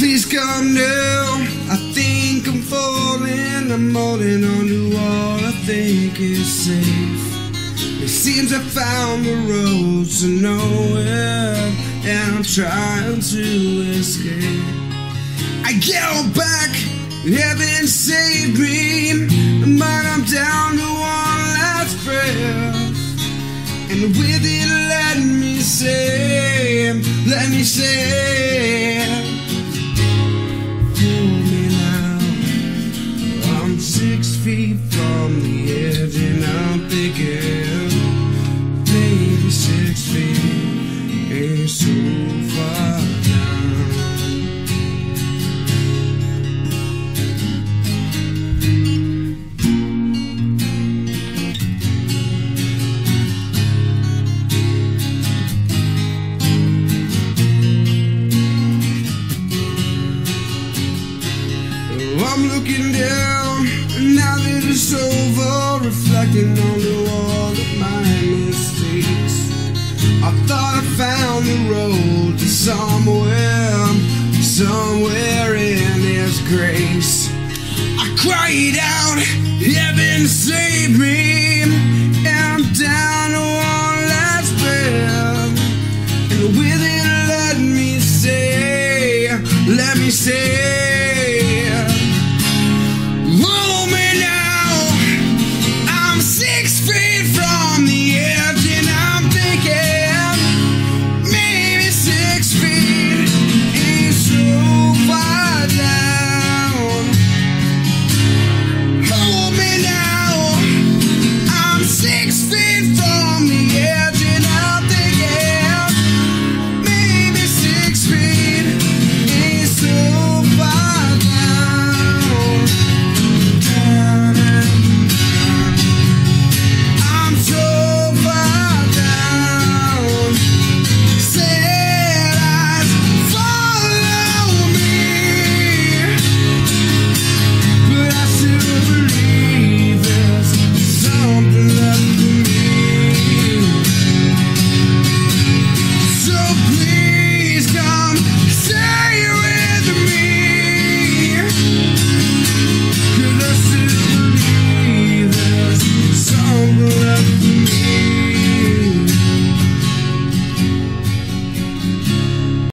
Please come down. I think I'm falling. I'm holding on to all I think is safe. It seems I found the road to nowhere, and I'm trying to escape. I get back, heaven save me, but I'm down to one last breath. And with it, let me say, let me say, six feet from the edge, and I'm thinking, maybe six feet eh, ain't so I'm looking down, now that it's over, reflecting on the all of my mistakes. I thought I found the road to somewhere, somewhere in His grace. I cried out, Heaven save me, and I'm down to one last breath. And with it, let me say, let me say.